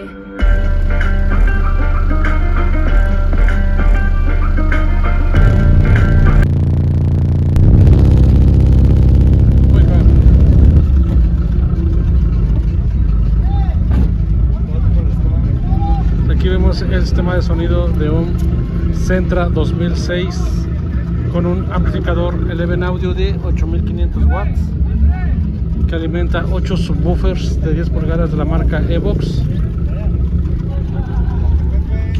Aquí vemos el sistema de sonido de un Centra 2006 con un amplificador Eleven Audio de 8500 watts que alimenta 8 subwoofers de 10 pulgadas de la marca Evox.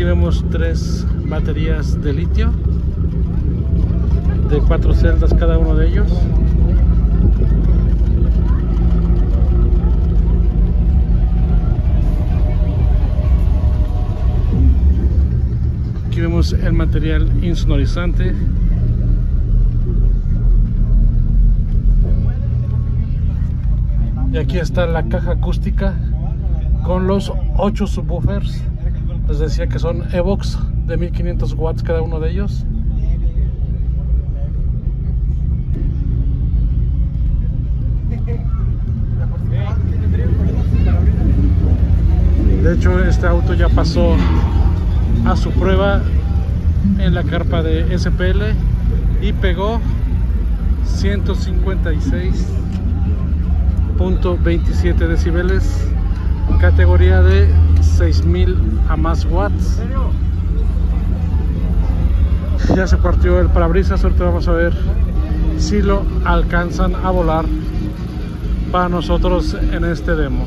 Aquí vemos tres baterías de litio de 4 celdas cada uno de ellos. Aquí vemos el material insonorizante. Y aquí está la caja acústica con los 8 subwoofers. Les decía que son Evox de 1500 watts cada uno de ellos. De hecho, este auto ya pasó a su prueba en la carpa de SPL y pegó 156.27 decibeles categoría de 6000 a más watts. Ya se partió el parabrisas ahorita vamos a ver si lo alcanzan a volar para nosotros en este demo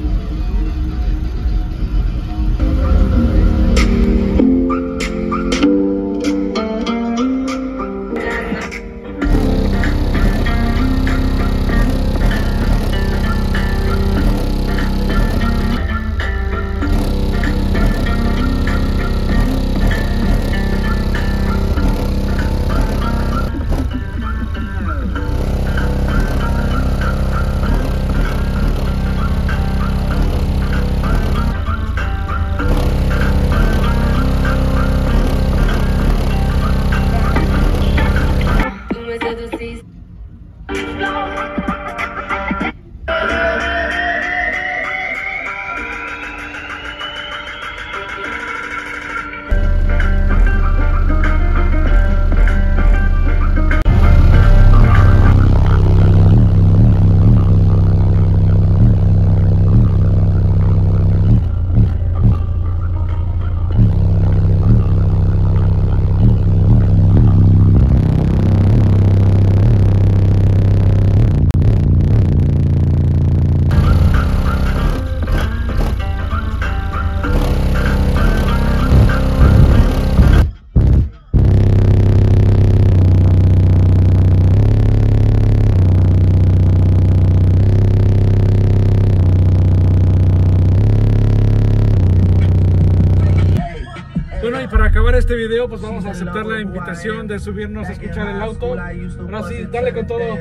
este video, pues vamos a aceptar la invitación de subirnos a escuchar el auto. Ahora sí, dale con todo.